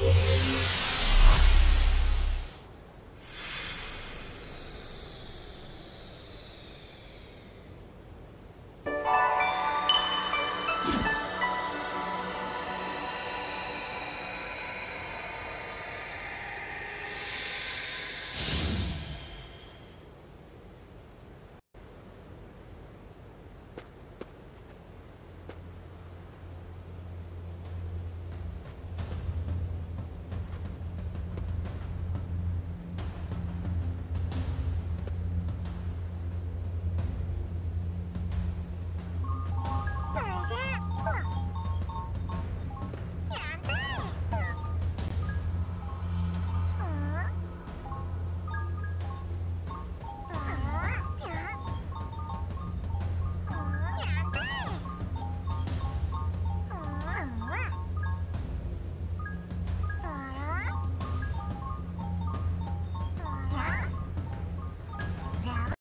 Música